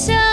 Lisa.